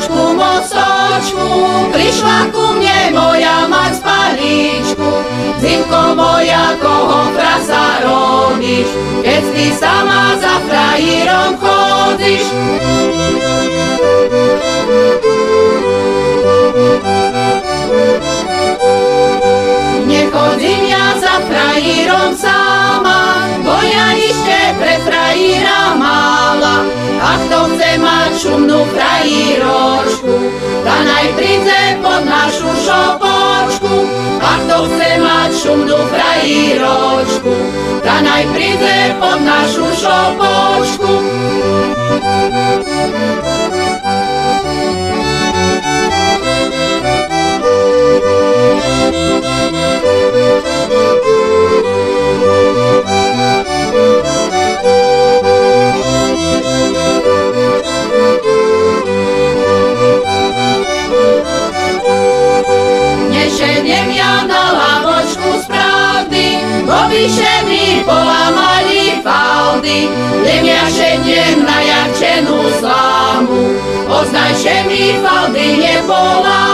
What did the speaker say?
mamáčku, mostočku, prišla ku mne moja mať z palíčku. Zimko moja, koho prasa robíš, keď ty sama za frajírom chodíš. Nechodím ja za frajírom sama, bo ja ešte pre frajíra mala. A kto chce mať šumnú frajíra, siroćku, da najprize pod našu šopočku. Nie ziemię miana. Mi polamali faldy. Šednem na jarčenú slámu, oznajše mi faldy nepolámu.